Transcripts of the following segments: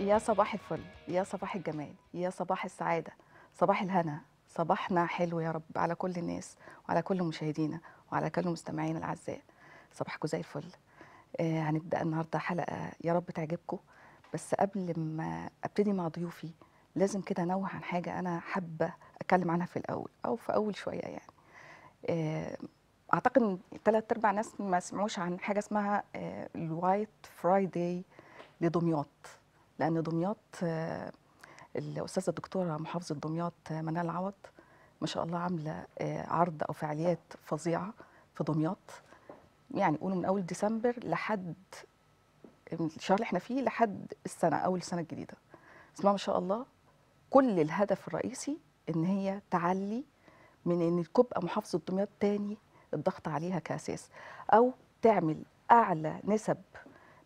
يا صباح الفل يا صباح الجمال يا صباح السعادة صباح الهنا صباحنا حلو يا رب على كل الناس وعلى كل مشاهدينا وعلى كل مستمعينا الأعزاء. صباحكم زي الفل. آه هنبدأ النهاردة حلقة يا رب تعجبكم. بس قبل ما أبتدي مع ضيوفي لازم كده أنوه عن حاجة أنا حابة أتكلم عنها في الأول أو في أول شوية يعني. آه أعتقد إن تلات أرباع ناس ما سمعوش عن حاجة اسمها آه الوايت فرايداي لدمياط. لأن دمياط الأستاذة الدكتورة محافظة دمياط منال العوض ما شاء الله عاملة آه، عرض أو فعاليات فظيعة في دمياط. يعني قولوا من أول ديسمبر لحد الشهر اللي إحنا فيه لحد السنة أول السنة الجديدة. اسمها ما شاء الله كل الهدف الرئيسي إن هي تعلي من إن تبقى محافظة دمياط تاني الضغط عليها كأساس أو تعمل أعلى نسب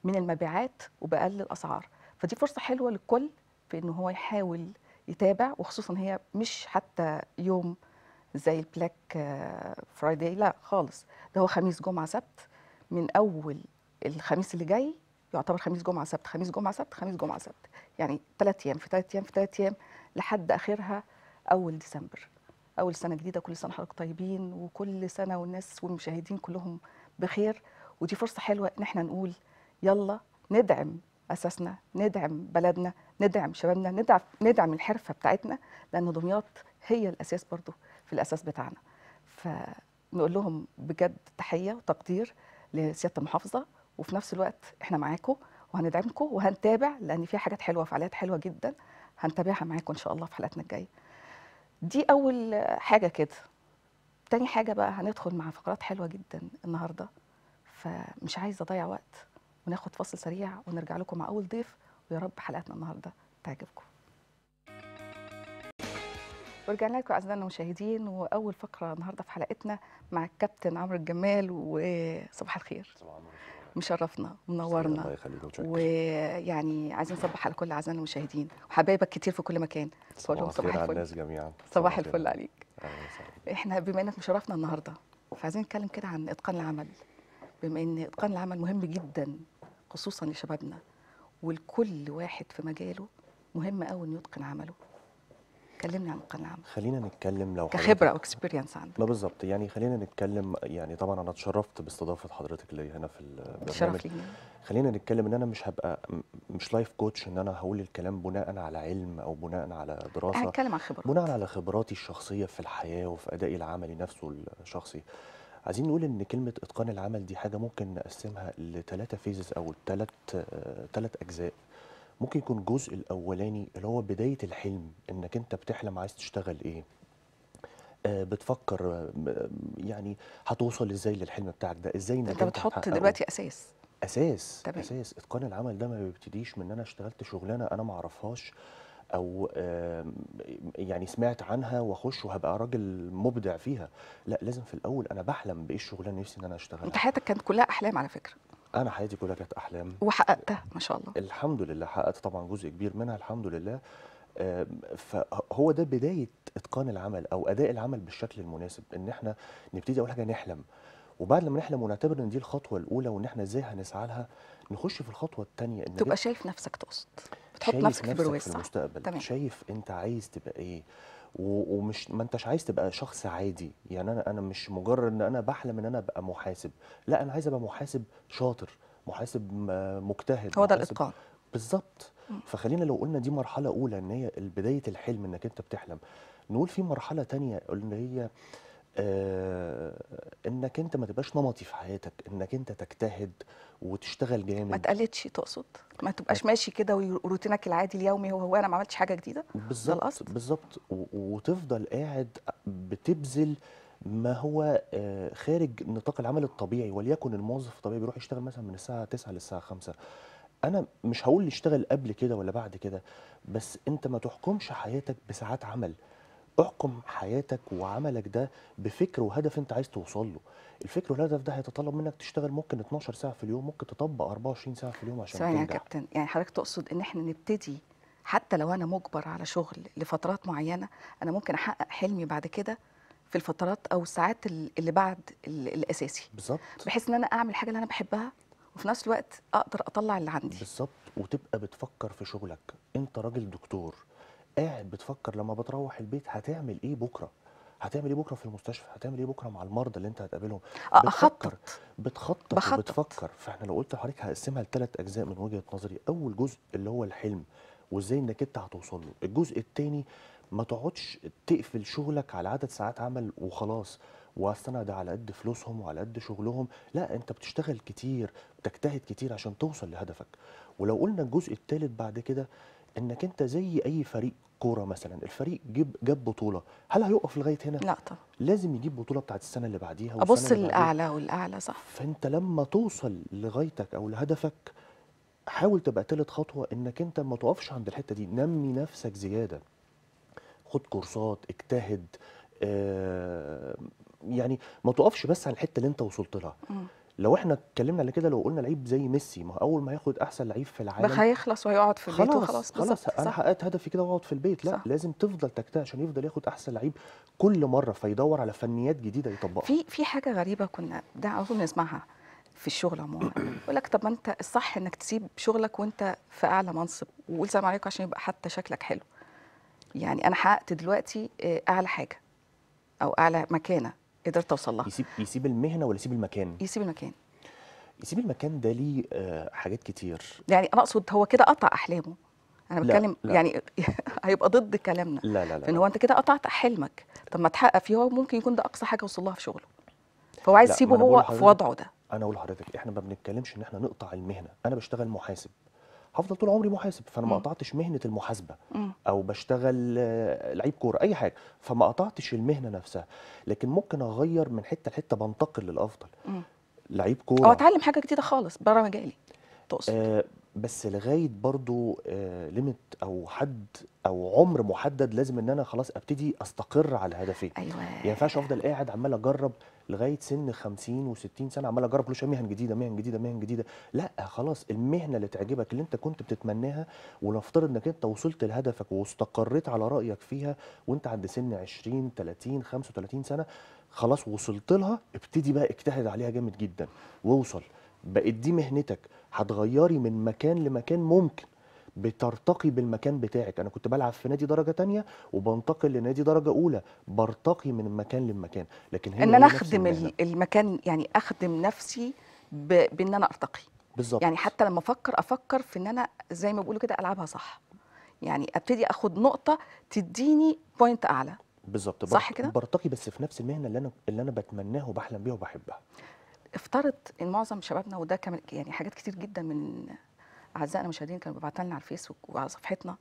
من المبيعات وبأقل الأسعار. فدي فرصة حلوة للكل في ان هو يحاول يتابع وخصوصا هي مش حتى يوم زي ال Black Friday لا خالص. ده هو خميس جمعة سبت. من أول الخميس اللي جاي يعتبر خميس جمعة سبت. خميس جمعة سبت. خميس جمعة سبت. يعني ثلاث أيام في ثلاث أيام في ثلاث أيام لحد آخرها أول ديسمبر. أول سنة جديدة كل سنة حضرتك طيبين وكل سنة والناس والمشاهدين كلهم بخير. ودي فرصة حلوة إن إحنا نقول يلا ندعم أساسنا ندعم بلدنا ندعم شبابنا ندعم ندعم الحرفة بتاعتنا لأن دمياط هي الأساس برضو في الأساس بتاعنا. فنقول لهم بجد تحية وتقدير لسيادة المحافظة وفي نفس الوقت إحنا معاكم وهندعمكم وهنتابع لأن في حاجات حلوة فعاليات حلوة جدا هنتابعها معاكم إن شاء الله في حلقاتنا الجاية. دي أول حاجة كده. تاني حاجة بقى هندخل مع فقرات حلوة جدا النهارده فمش عايزة أضيع وقت. وناخد فاصل سريع ونرجع لكم مع أول ضيف ويا رب حلقتنا النهارده تعجبكم. ورجعنا لكم أعزائنا المشاهدين وأول فقرة النهارده في حلقتنا مع الكابتن عمرو الجمال وصباح الخير. مشرفنا الله ومنورنا ويعني عايزين نصبح على كل أعزائنا المشاهدين وحبايبك كتير في كل مكان. بقول لهم صباح صباح الخير على الفل. الناس جميعا. صباح. الفل عليك. إحنا بما إنك مشرفنا النهارده فعايزين نتكلم كده عن إتقان العمل بما إن إتقان العمل مهم جدا. خصوصا لشبابنا. والكل واحد في مجاله مهم قوي إنه يتقن عمله. كلمني عن اتقان العمل. خلينا نتكلم لو كخبرة أو اكسبيرينس عندك. ما بالظبط يعني خلينا نتكلم يعني طبعا أنا اتشرفت باستضافة حضرتك ليا هنا في البرنامج. خلينا نتكلم إن أنا مش هبقى مش life coach إن أنا هقول الكلام بناء على علم أو بناء على دراسة. هنتكلم عن خبرات. بناء على خبراتي الشخصية في الحياة وفي ادائي العملي نفسه الشخصي. عايزين نقول إن كلمة إتقان العمل دي حاجة ممكن نقسمها لثلاثه phases أو ثلاث ثلاث أجزاء ممكن يكون الجزء الأولاني اللي هو بداية الحلم إنك أنت بتحلم عايز تشتغل إيه آه، بتفكر آه، يعني هتوصل إزاي للحلم بتاعك ده إزاي أنت بتحط؟ دلوقتي أساس أساس تمام. أساس إتقان العمل ده ما بيبتديش من إن أنا اشتغلت شغلانة أنا ما أعرفهاش أو يعني سمعت عنها وأخش وهبقى راجل مبدع فيها. لا لازم في الأول أنا بحلم بإيه الشغلانة نفسي إن أنا أنت اشتغلها حياتك كانت كلها أحلام على فكرة. أنا حياتي كلها كانت أحلام. وحققتها ما شاء الله. الحمد لله حققت طبعا جزء كبير منها الحمد لله. فهو ده بداية إتقان العمل أو أداء العمل بالشكل المناسب إن إحنا نبتدي أول حاجة نحلم. وبعد لما نحلم ونعتبر إن دي الخطوة الأولى وإن إحنا إزاي هنسعى لها نخش في الخطوة الثانية إن تبقى شايف نفسك تقصد. بتحط شايف نفسك في نفسك برواز في المستقبل. تمام. شايف أنت عايز تبقى إيه. ومش ما أنتش عايز تبقى شخص عادي. يعني أنا أنا مش مجرد إن أنا بحلم إن أنا أبقى محاسب. لا أنا عايز أبقى محاسب شاطر محاسب مجتهد هو ده الاتقان بالظبط. فخلينا لو قلنا دي مرحلة أولى إن هي بداية الحلم إنك أنت بتحلم. نقول في مرحلة تانية اللي هي آه إنك أنت ما تبقاش نمطي في حياتك إنك أنت تجتهد وتشتغل ما جامد تقلدش تقصد؟ ما تبقاش ماشي كده وروتينك العادي اليومي هو هو أنا ما عملتش حاجة جديدة؟ بالظبط؟ بالظبط. وتفضل قاعد بتبذل ما هو آه، خارج نطاق العمل الطبيعي وليكن الموظف الطبيعي بيروح يشتغل مثلا من الساعة 9 للساعة 5 أنا مش هقول اشتغل قبل كده ولا بعد كده بس أنت ما تحكمش حياتك بساعات عمل. احكم حياتك وعملك ده بفكر وهدف انت عايز توصل له. الفكر والهدف ده هيتطلب منك تشتغل ممكن 12 ساعة في اليوم ممكن تطبق 24 ساعة في اليوم عشان ثواني يا تنجح. كابتن يعني حضرتك تقصد ان إحنا نبتدي حتى لو أنا مجبر على شغل لفترات معينة أنا ممكن احقق حلمي بعد كده في الفترات أو الساعات ال- اللي بعد ال- الاساسي. بالظبط. بحيث ان أنا اعمل الحاجة اللي أنا بحبها وفي نفس الوقت أقدر اطلع اللي عندي. بالظبط. وتبقى بتفكر في شغلك. انت راجل دكتور. قاعد بتفكر لما بتروح البيت هتعمل إيه بكرة؟ هتعمل إيه بكرة في المستشفى؟ هتعمل إيه بكرة مع المرضى اللي أنت هتقابلهم؟ آه، بتفكر بتخطط بخطط. وبتفكر. فإحنا لو قلت لحضرتك هقسمها لثلاث أجزاء من وجهة نظري. أول جزء اللي هو الحلم وإزاي إنك أنت هتوصل له. الجزء الثاني ما تقعدش تقفل شغلك على عدد ساعات عمل وخلاص أنا ده على قد فلوسهم وعلى قد شغلهم. لا أنت بتشتغل كتير بتجتهد كتير عشان توصل لهدفك. ولو قلنا الجزء الثالث بعد كده إنك أنت زي أي فريق كورة مثلا الفريق جيب جاب بطولة. هل هيقف لغاية هنا؟ لا طبعا. لازم يجيب بطولة بتاعت السنة اللي بعديها أبص للاعلى والأعلى صح. فأنت لما توصل لغايتك أو لهدفك حاول تبقى تالت خطوة إنك أنت ما تقفش عند الحتة دي. نمي نفسك زيادة. خد كورسات اجتهد آه يعني ما تقفش بس على الحتة اللي أنت وصلت لها. لو إحنا اتكلمنا على كده لو قلنا لعيب زي ميسي ما أول ما ياخد أحسن لعيب في العالم هيخلص وهيقعد في البيت خلاص وخلاص خلاص أنا حققت هدفي كده وأقعد في البيت. لا صح. لازم تفضل تجتهد عشان يفضل ياخد أحسن لعيب كل مرة فيدور على فنيات جديدة يطبقها. في في حاجة غريبة كنا ده على طول نسمعها في الشغل عموما. يقول لك طب ما أنت الصح إنك تسيب شغلك وأنت في أعلى منصب وقول سلام عليكم عشان يبقى حتى شكلك حلو. يعني أنا حققت دلوقتي آه، أعلى حاجة أو أعلى مكانة. قدرت أوصل لها. يسيب يسيب المهنة ولا يسيب المكان؟ يسيب المكان. يسيب المكان ده ليه آه، حاجات كتير. يعني أنا أقصد هو كده قطع أحلامه. أنا لا، بتكلم لا. يعني هيبقى ضد كلامنا. لا لا لا لأن هو أنت كده قطعت حلمك. طب ما تحقق فيه هو ممكن يكون ده أقصى حاجة وصل لها في شغله. فهو عايز لا، يسيبه هو في وضعه ده. أنا أقول لحضرتك إحنا ما بنتكلمش إن إحنا نقطع المهنة. أنا بشتغل محاسب. هفضل طول عمري محاسب فأنا ما. قطعتش مهنة المحاسبة. أو بشتغل آه، لعيب كورة أي حاجة. فما قطعتش المهنة نفسها. لكن ممكن أغير من حتة لحتة بنتقل للأفضل. لعيب أو كوره أتعلم حاجة جديدة خالص بره مجالي تقصد؟ آه بس لغاية برضو آه ليميت أو حد أو عمر محدد لازم إن أنا خلاص أبتدي أستقر على هدفي أيوه. ما ينفعش أفضل قاعد عمال أجرب لغاية سن 50 و60 سنة عمال أجرب كل شوية مهن جديدة مهن جديدة مهن جديدة. لأ خلاص المهنة اللي تعجبك اللي أنت كنت بتتمناها ونفترض إنك أنت وصلت لهدفك واستقريت على رأيك فيها وأنت عند سن 20 30 35 سنة خلاص وصلت لها ابتدي بقى اجتهد عليها جامد جدا. واوصل. بقت دي مهنتك. هتغيري من مكان لمكان ممكن. بترتقي بالمكان بتاعك. أنا كنت بلعب في نادي درجة تانية وبنتقل لنادي درجة أولى برتقي من مكان لمكان. لكن هي إن أنا أخدم المكان يعني أخدم نفسي ب... بإن أنا أرتقي. بالظبط. يعني حتى لما أفكر أفكر في إن أنا زي ما بيقولوا كده ألعبها صح. يعني أبتدي أخد نقطة تديني بوينت أعلى. بالظبط. صح كده؟ برتقي بس في نفس المهنة اللي أنا اللي أنا بتمناها وبحلم بيها وبحبها. افترض إن معظم شبابنا وده كمان يعني حاجات كتير جدا من أعزائنا المشاهدين كانوا بيبعتوا لنا على الفيسبوك وعلى صفحتنا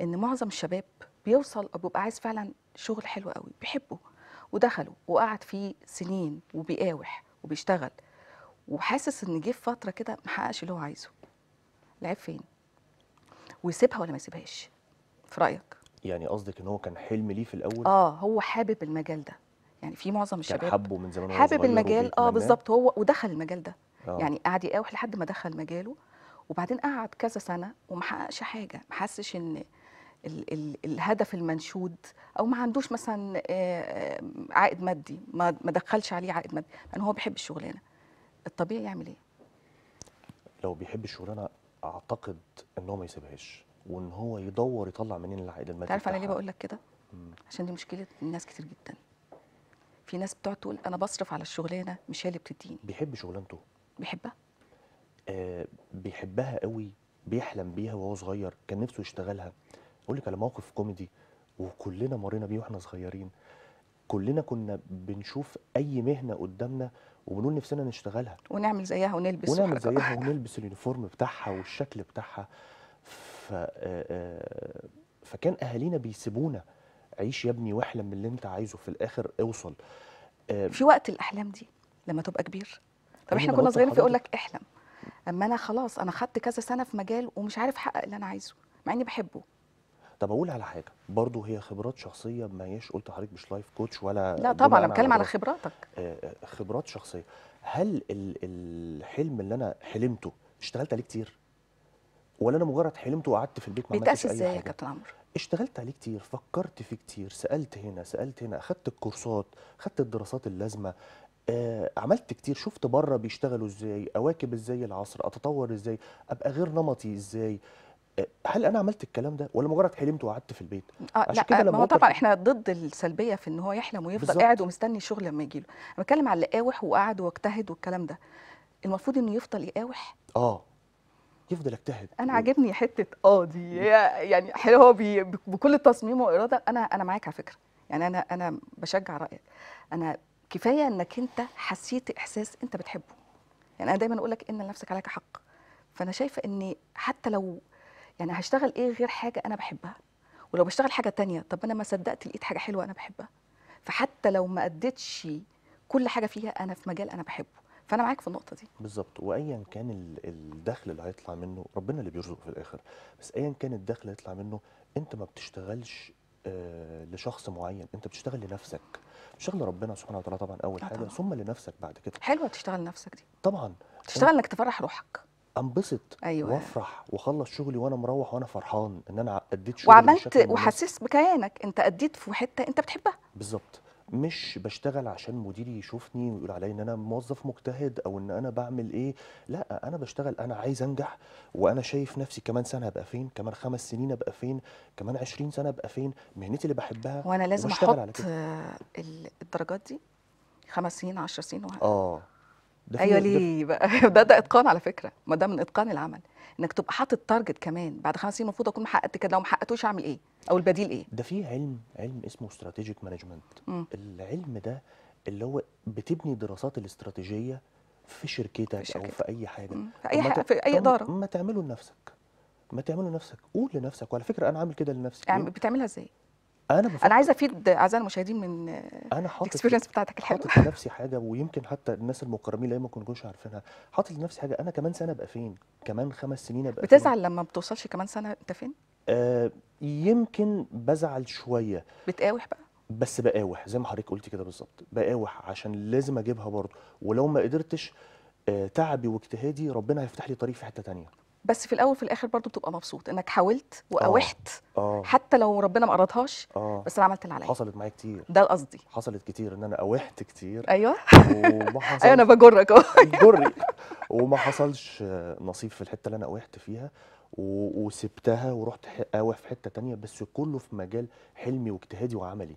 إن معظم الشباب بيوصل أو بيبقى عايز فعلا شغل حلو قوي بيحبه. ودخله وقعد فيه سنين وبيقاوح وبيشتغل. وحاسس إن جه في فترة كده محققش اللي هو عايزه. العيب فين؟ ويسيبها ولا ما يسيبهاش؟ في رأيك؟ يعني قصدك إن هو كان حلم ليه في الأول؟ آه هو حابب المجال ده. يعني في معظم كان الشباب حبه من زمان حابب المجال آه؟ بالظبط. هو ودخل المجال ده. آه. يعني قعد يقاوح لحد ما دخل مجاله. وبعدين قعد كذا سنة وما حققش حاجة ما حسش إن ال ال الهدف المنشود أو ما عندوش مثلا آه، آه، عائد مادي ما ما دخلش عليه عائد مادي لأن هو بيحب الشغلانة. الطبيعي يعمل إيه؟ لو بيحب الشغلانة أعتقد إن هو ما يسيبهاش وإن هو يدور يطلع منين العائد المادي تعرف أنا ليه. بقول لك كده. عشان دي مشكلة الناس كتير جدا. في ناس بتقعد تقول أنا بصرف على الشغلانة مش هي اللي بتديني. بيحب شغلانته. بيحبها؟ بيحبها قوي بيحلم بيها وهو صغير كان نفسه يشتغلها. أقول لك على موقف كوميدي وكلنا مرينا بيه وإحنا صغيرين. كلنا كنا بنشوف أي مهنة قدامنا وبنقول نفسنا نشتغلها. ونعمل زيها ونلبس ونعمل. زيها ونلبس ال uniform بتاعها والشكل بتاعها. ف آه، آه، فكان أهالينا بيسيبونا. عيش يا ابني واحلم باللي انت عايزه في الآخر اوصل. آه، في وقت الأحلام دي لما تبقى كبير طب إحنا كنا صغيرين فيقول. لك احلم. أما أنا خلاص أنا خدت كذا سنة في مجال ومش عارف أحقق اللي أنا عايزه مع إني بحبه. طب أقول على حاجة برضه هي خبرات شخصية ما هيش قلت لحضرتك مش لايف كوتش ولا لا طبعا أنا بتكلم على. خبراتك. آه، آه، خبرات شخصية. هل ال- الحلم اللي أنا حلمته اشتغلت عليه كتير؟ ولا أنا مجرد حلمته وقعدت في البيت ما عملتش أي إزاي يا كابتن عمرو؟ اشتغلت عليه كتير فكرت فيه كتير سألت هنا سألت هنا أخدت الكورسات أخدت الدراسات اللازمة آه عملت كتير. شفت بره بيشتغلوا إزاي؟ أواكب إزاي العصر؟ أتطور إزاي؟ أبقى غير نمطي إزاي؟ آه هل أنا عملت الكلام ده ولا مجرد حلمت وقعدت في البيت؟ آه عشان لا كده آه، لما ما هو طبعا إحنا ضد السلبية في إن هو يحلم ويفضل بالظبط. قاعد ومستني الشغل لما يجي له أنا بتكلم على اللي قاوح وقعد واجتهد والكلام ده. المفروض إنه يفضل يقاوح؟ آه. يفضل يجتهد. أنا عاجبني حتة آه دي يعني حلو هو بي بكل تصميم وإرادة. أنا أنا معاك على فكرة. يعني أنا أنا بشجع رأيك. أنا كفاية إنك أنت حسيت إحساس أنت بتحبه. يعني أنا دايما أقول لك إن لنفسك عليك حق. فأنا شايفة إني حتى لو يعني هشتغل إيه غير حاجة أنا بحبها؟ ولو بشتغل حاجة تانية طب أنا ما صدقت لقيت حاجة حلوة أنا بحبها. فحتى لو ما أديتش كل حاجة فيها أنا في مجال أنا بحبه. فأنا معاك في النقطة دي. بالظبط. وايا كان ال- الدخل اللي هيطلع منه ربنا اللي بيرزق في الآخر. بس ايا كان الدخل اللي هيطلع منه أنت ما بتشتغلش لشخص معين. انت بتشتغل لنفسك. بتشتغل لربنا سبحانه وتعالى طبعا أول آه حاجة طبعا. ثم لنفسك بعد كده. حلوة تشتغل لنفسك دي. طبعا. تشتغل إنك تفرح روحك. أنبسط أيوة. وأفرح وأخلص شغلي وأنا مروح وأنا فرحان إن أنا أديت شغلي وعملت. وحسست بكيانك. أنت أديت في حتة أنت بتحبها. بالظبط. مش بشتغل عشان مديري يشوفني ويقول عليا إن أنا موظف مجتهد أو إن أنا بعمل إيه. لا أنا بشتغل أنا عايز أنجح وأنا شايف نفسي كمان سنة ابقى فين كمان خمس سنين ابقى فين كمان عشرين سنة ابقى فين. مهنتي اللي بحبها وأنا لازم أحط الدرجات دي؟ خمس سنين عشر سنين وه... آه. أيوه ده في- ليه بقى؟ ده ده إتقان على فكرة. ما ده من إتقان العمل إنك تبقى حاطط target كمان. بعد خمس سنين المفروض أكون حققت كده. لو ما حققتوش أعمل إيه؟ أو البديل إيه؟ ده في علم علم اسمه strategic management. العلم ده اللي هو بتبني دراسات الاستراتيجية في شركتك أو شركتك. في أي حاجة. مم. في أي ت- في أي إدارة. ما تعمله لنفسك. ما تعمله لنفسك. قول لنفسك. وعلى فكرة أنا عامل كده لنفسي. يعني؟ بتعملها إزاي؟ أنا بفكر أنا عايزة أفيد أعزائي المشاهدين من أنا حاطط الاكسبيرينس بتاعتك الحلوة. حاطط لنفسي حاجة ويمكن حتى الناس المقربين لا ممكن يكونوش عارفينها. حاطط لنفسي حاجة أنا كمان سنة أبقى فين؟ كمان خمس سنين أبقى فين؟ بتزعل لما ما بتوصلش كمان سنة أنت فين؟ آه يمكن بزعل شوية. بتقاوح بقى. بس بقاوح زي ما حضرتك قلتي كده بالظبط بقاوح عشان لازم أجيبها برضه. ولو ما قدرتش آه تعبي واجتهادي ربنا هيفتح لي طريق في حتة تانية. بس في الأول في الآخر برضو بتبقى مبسوط إنك حاولت وقاوحت آه. حتى لو ربنا ما قرضهاش آه. بس أنا عملت اللي عليا. حصلت معايا كتير. ده قصدي حصلت كتير إن أنا قاوحت كتير. أيوه. وما حصلش أيوه أنا بجرك أهو. جري. وما حصلش آه، نصيب في الحتة اللي أنا وقعت فيها و- وسبتها ورحت ح- اقاوح في حتة تانية بس كله في مجال حلمي واجتهادي وعملي.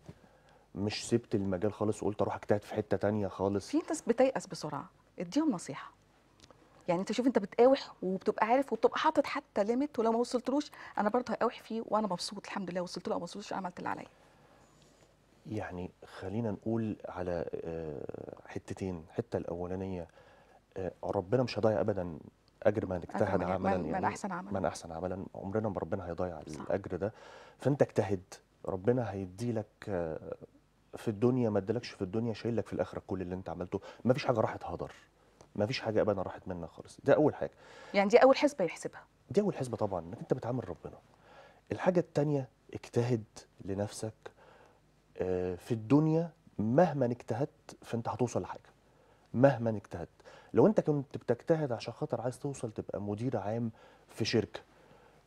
مش سبت المجال خالص وقلت أروح أجتهد في حتة تانية خالص. في ناس بتيأس بسرعة. اديهم نصيحة. يعني أنت شوف أنت بتقاوح وبتبقى عارف وبتبقى حاطط حتى ليميت ولو ما وصلتلوش أنا برضه هقاوح فيه وأنا مبسوط الحمد لله وصلت له أو ما وصلتلوش عملت اللي عليا. يعني خلينا نقول على آه، حتتين الحته الأولانية آه، ربنا مش هيضيع ابدا أجر من اجتهد من- عملا من- من يعني أحسن عملا. من أحسن عملا. عمرنا ما ربنا هيضيع صح. الأجر ده. فأنت اجتهد. ربنا هيديلك آه، في الدنيا ما ادالكش في الدنيا شايل لك في الآخرة كل اللي أنت عملته. ما فيش حاجة راحت هدر. ما فيش حاجة ابدا راحت منك خالص. ده أول حاجة. يعني دي أول حسبه يحسبها. دي أول حسبه طبعا إنك أنت بتعامل ربنا. الحاجة التانية اجتهد لنفسك آه، في الدنيا مهما اجتهدت فأنت هتوصل لحاجة. مهما اجتهدت. لو أنت كنت بتجتهد عشان خاطر عايز توصل تبقى مدير عام في شركة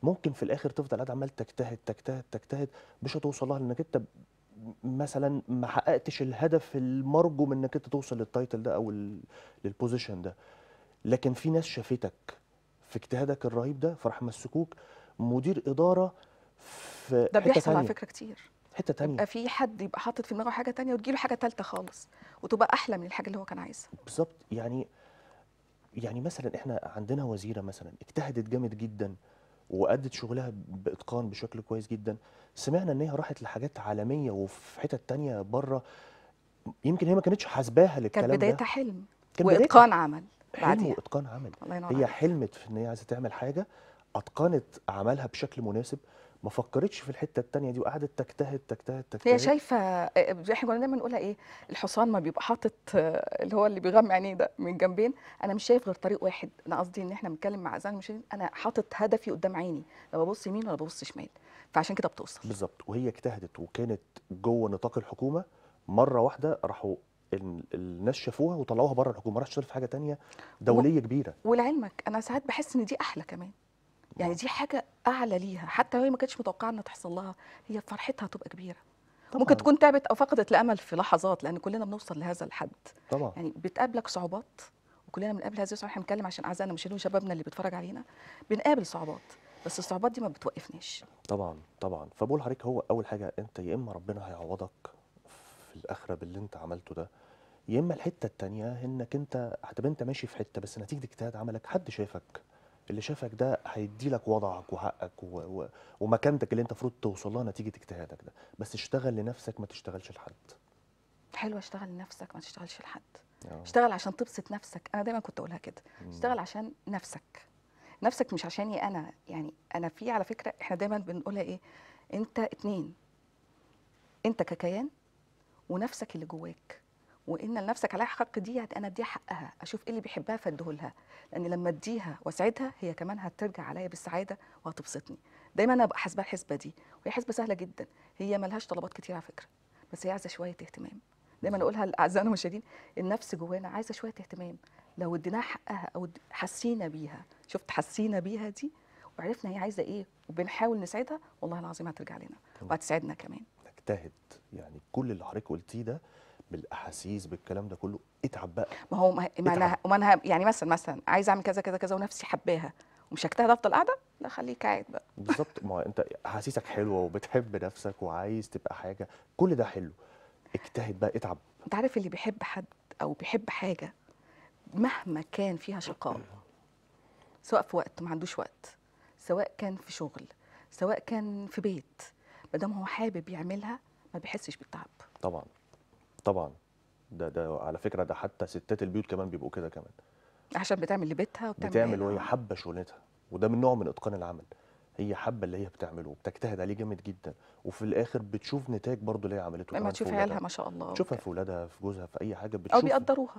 ممكن في الآخر تفضل قاعد عمال تجتهد تجتهد تجتهد مش هتوصل لها لأنك أنت مثلا ما حققتش الهدف المرجو من إنك أنت توصل لل title ده أو لل position ده. لكن في ناس شافتك في اجتهادك الرهيب ده فراح مسكوك مدير إدارة في ده بيحصل على فكرة كتير. حتة تانية. يبقى في حد يبقى حاطط في دماغه حاجة تانية وتجيله حاجة تالتة خالص وتبقى أحلى من الحاجة اللي هو كان عايزها. بالظبط. يعني يعني مثلا إحنا عندنا وزيرة مثلا اجتهدت جامد جدا. وأدت شغلها بإتقان بشكل كويس جدا. سمعنا إن هي راحت لحاجات عالمية وفي حتت تانية بره يمكن هي ما كانتش حاسباها كانت للكلام ده. بدايتها حلم وإتقان عمل حلم وإتقان عمل. هي حلمت في إن هي عايزة تعمل حاجة. أتقنت عملها بشكل مناسب. ما فكرتش في الحتة التانية دي وقعدت تجتهد تجتهد هي تجتهد. شايفة آه، إحنا كنا دايما نقولها إيه؟ الحصان ما بيبقى حاطط آه، اللي هو اللي بيغمى عينيه ده من جنبين. أنا مش شايف غير طريق واحد. أنا قصدي إن إحنا بنتكلم مع اعزائي المشاهدين. أنا حاطط هدفي قدام عيني. لا ببص يمين ولا ببص شمال. فعشان كده بتوصل. بالظبط. وهي اجتهدت وكانت جوه نطاق الحكومة. مرة واحدة راحوا ال- الناس شافوها وطلعوها بره الحكومة. راحت تشتغل في حاجة تانية. دولية كبيرة. ولعلمك أنا ساعات بحس إن دي أحلى كمان. يعني دي حاجة أعلى ليها حتى لو هي ما كانتش متوقعة إنها تحصل لها هي فرحتها تبقى كبيرة. ممكن طبعا تكون تعبت أو فقدت الأمل في لحظات لأن كلنا بنوصل لهذا الحد. طبعا. يعني بتقابلك صعوبات وكلنا بنقابل هذه الصعوبات إحنا بنتكلم عشان أعزائنا المشاهدين وشبابنا اللي بيتفرج علينا بنقابل صعوبات بس الصعوبات دي ما بتوقفناش طبعا طبعا. فبقول لحضرتك هو أول حاجة أنت يا إما ربنا هيعوضك في الآخرة باللي أنت عملته ده يا إما الحتة التانية إنك أنت هتبقى أنت ماشي في حتة بس نتيجة اجتهاد عملك حد شافك اللي شافك ده هيدي لك وضعك وحقك و... و... ومكانتك اللي انت المفروض توصل لها نتيجة اجتهادك ده. بس اشتغل لنفسك ما تشتغلش لحد. حلوة اشتغل لنفسك ما تشتغلش لحد. آه. اشتغل عشان تبسط نفسك. أنا دايما كنت أقولها كده. مم. اشتغل عشان نفسك. نفسك مش عشاني أنا. يعني أنا في على فكرة إحنا دايما بنقولها إيه؟ أنت اتنين. أنت ككيان ونفسك اللي جواك. وإن لنفسك عليها حق دي أنا أديها حقها أشوف إيه اللي بيحبها فاديهولها. لأن لما أديها وأسعدها هي كمان هترجع عليا بالسعادة وهتبسطني. دايما أنا أبقى حاسباها الحسبة دي وهي حسبة سهلة جدا. هي ملهاش طلبات كتير على فكرة بس هي عايزة شوية اهتمام. دايما أقولها لأعزائنا المشاهدين النفس جوانا عايزة شوية اهتمام. لو اديناها حقها أو حسينا بيها شفت حسينا بيها دي وعرفنا هي عايزة إيه وبنحاول نساعدها والله العظيم هترجع لنا وهتساعدنا كمان. اجتهد يعني كل اللي حضرتك قلتيه ده بالأحاسيس بالكلام ده كله. اتعب بقى. ما هو ما أنا. ما أنا يعني مثلا مثلا عايزه أعمل كذا كذا كذا ونفسي حباها. ومش هجتهد أفضل قاعدة؟ لا خليك قاعد بقى. بالظبط. ما أنت أحاسيسك حلوة وبتحب نفسك وعايز تبقى حاجة. كل ده حلو. اجتهد بقى اتعب. أنت عارف اللي بيحب حد أو بيحب حاجة مهما كان فيها شقاء سواء في وقت ما عندوش وقت سواء كان في شغل سواء كان في بيت ما دام هو حابب يعملها ما بيحسش بالتعب. طبعا. طبعا. ده ده على فكرة ده حتى ستات البيوت كمان بيبقوا كده كمان. عشان بتعمل لبيتها وبتعمل بتعمل وهي لعيلها. حابه شغلتها. وده من نوع من إتقان العمل. هي حابه اللي هي بتعمله وبتجتهد عليه جامد جدا. وفي الآخر بتشوف نتاج برضو اللي هي عملته لما تشوف عيالها ما شاء الله تشوفها في ولادها في جوزها في أي حاجة أو بتشوف بيقدروها.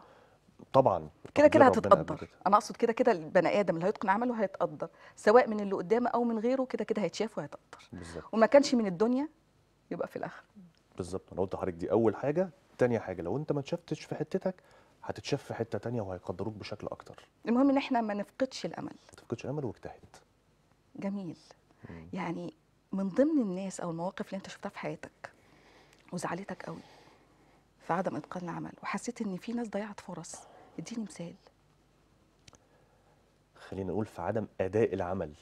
طبعا. كده كده هتتقدر. أنا أقصد كده كده البني آدم اللي هيتقن عمله هيتقدر. سواء من اللي قدامه أو من غيره كده كده هيتشاف وهيتقدر. بالظبط. وما كانش من الدنيا يبقى في الآخر. بالظبط. أنا قلت لحضرتك دي أول حاجة تانية حاجة لو أنت ما اتشفتش في حتتك هتتشاف في حتة تانية وهيقدروك بشكل أكتر. المهم إن إحنا ما نفقدش الأمل. ما تفقدش امل واجتهد. جميل. مم. يعني من ضمن الناس أو المواقف اللي أنت شفتها في حياتك وزعلتك قوي في عدم إتقان العمل وحسيت إن في ناس ضيعت فرص إديني مثال. خلينا نقول في عدم أداء العمل.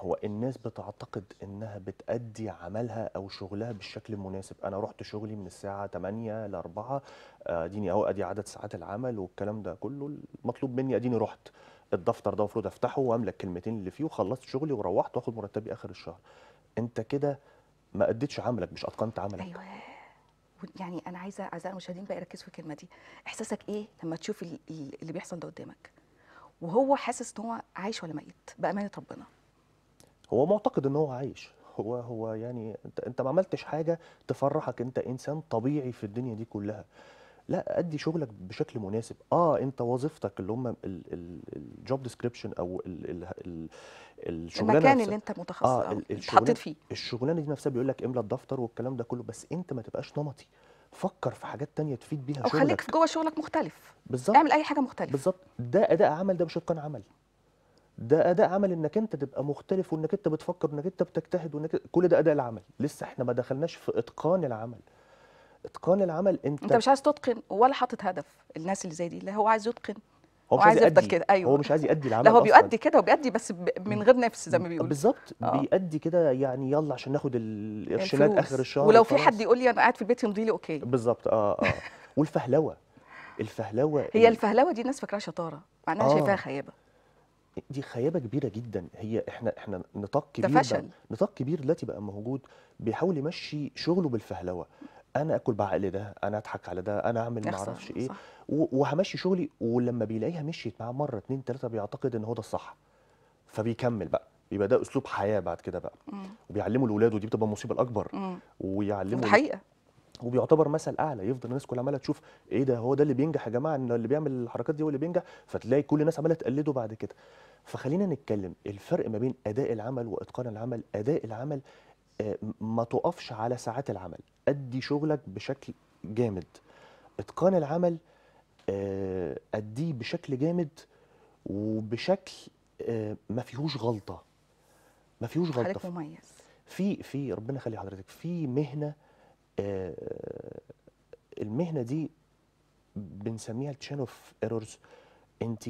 هو الناس بتعتقد إنها بتأدي عملها أو شغلها بالشكل المناسب. أنا رحت شغلي من الساعة 8 ل 4 آه، اديني أهو أدي عدد ساعات العمل والكلام ده كله. المطلوب مني أديني رحت. الدفتر ده المفروض أفتحه واملى الكلمتين اللي فيه وخلصت شغلي وروحت وآخد مرتبي آخر الشهر. أنت كده ما أديتش عملك مش أتقنت عملك. أيوه. يعني أنا عايزة اعزائي المشاهدين بقى يركزوا في الكلمة دي. إحساسك إيه لما تشوف ال- ال- اللي بيحصل ده قدامك؟ وهو حاسس إن هو عايش ولا ميت؟ بأمانة ربنا. هو معتقد إن هو عايش. هو هو يعني أنت أنت ما عملتش حاجة تفرحك أنت إنسان طبيعي في الدنيا دي كلها. لا أدي شغلك بشكل مناسب. آه أنت وظيفتك اللي هم ال job description أو ال ال ال الشغلانة المكان اللي أنت متخصص آه أو اتحطيت فيه. الشغلانة دي نفسها بيقول لك املى الدفتر والكلام ده كله بس أنت ما تبقاش نمطي. فكر في حاجات تانية تفيد بيها أو خليك شغلك. في جوه شغلك مختلف. بالظبط. اعمل أي حاجة مختلفة. بالظبط. ده أداء عمل ده مش إتقان عمل. ده اداء عمل إنك أنت تبقى مختلف وإنك أنت بتفكر وإنك أنت بتجتهد وإنك كل ده اداء العمل لسه إحنا ما دخلناش في إتقان العمل إتقان العمل أنت, أنت مش عايز تتقن ولا حاطط هدف الناس اللي زي دي اللي هو عايز يتقن هو مش عايز يفضل كده، أيوة. هو مش عايز يأدي العمل لا هو أصلاً. بيؤدي كده وبيؤدي بس من غير نفس زي ما بيقولوا بالظبط آه. بيأدي كده يعني يلا عشان ناخد القرشينات. آخر الشهر ولو في. حد يقول لي أنا قاعد في البيت يمضي لي أوكي بالظبط آه آه والفهلوة الفهلوة هي ال- الفهلوة دي الناس فاكراها شطارة مع إنها آه. شايفاها خيبة دي خيابة كبيرة جدا. هي إحنا إحنا نطاق ده كبير فشل. بقى نطاق كبير دلوقتي بقى موجود بيحاول يمشي شغله بالفهلوة. أنا آكل بعقل ده أنا أضحك على ده أنا أعمل ما أعرفش إيه. وهمشي شغلي ولما بيلاقيها مشيت معاه مرة اتنين تلاتة بيعتقد إن هو ده الصح. فبيكمل بقى. يبقى ده أسلوب حياة بعد كده بقى. مم. وبيعلموا لاولاده ودي بتبقى المصيبه الأكبر. مم. ويعلموا ده حقيقه وبيعتبر مثل أعلى يفضل الناس كلها عمالة تشوف إيه ده هو ده اللي بينجح يا جماعة إن اللي بيعمل الحركات دي هو اللي بينجح؟ فتلاقي كل الناس عمالة تقلده بعد كده. فخلينا نتكلم الفرق ما بين أداء العمل وإتقان العمل أداء العمل آه، ما تقفش على ساعات العمل أدي شغلك بشكل جامد. إتقان العمل آه، أديه بشكل جامد وبشكل آه، ما فيهوش غلطة. ما فيهوش غلطة. خليك مميز. في في ربنا يخلي حضرتك في مهنة المهنة دي بنسميها ال chain of errors انت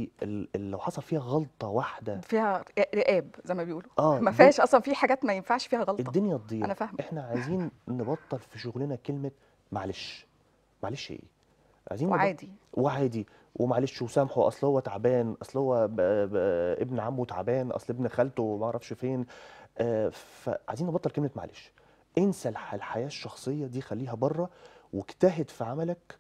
لو حصل فيها غلطة واحدة فيها رقاب زي ما بيقولوا. آه ما فيهاش أصلا في حاجات ما ينفعش فيها غلطة. الدنيا تضيع. أنا فاهمة. إحنا عايزين نبطل في شغلنا كلمة معلش. معلش إيه؟ عايزين نبطل وعادي. وعادي. ومعلش وسامحه. أصل هو تعبان. أصل هو ب... ب... ابن عمه تعبان. أصل ابن خالته ما أعرفش فين. آه، فعايزين نبطل كلمة معلش. انسى الح- الحياة الشخصية دي خليها برة واجتهد في عملك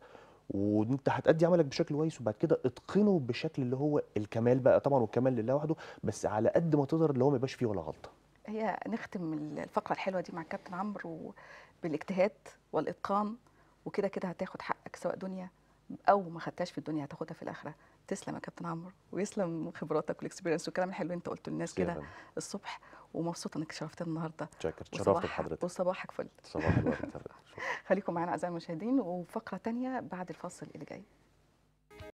وانت هتأدي عملك بشكل كويس وبعد كده اتقنه بشكل اللي هو الكمال بقى طبعا والكمال لله وحده بس على قد ما تقدر اللي هو ما يبقاش فيه ولا غلطة. هي نختم الفقرة الحلوة دي مع الكابتن عمرو بالاجتهاد والإتقان وكده كده هتاخد حقك سواء دنيا أو ما خدتهاش في الدنيا هتاخدها في الآخرة. تسلم يا كابتن عمرو ويسلم خبراتك وال experience والكلام الحلو اللي انت قلته للناس كده فندم. ومبسوطة إنك شرفتنا النهارده. شاكر. اتشرفت وصباح بحضرتك. وصباحك فل. صباح الورد شكرا خليكم معانا أعزائي المشاهدين وفقرة تانية بعد الفاصل اللي جاي.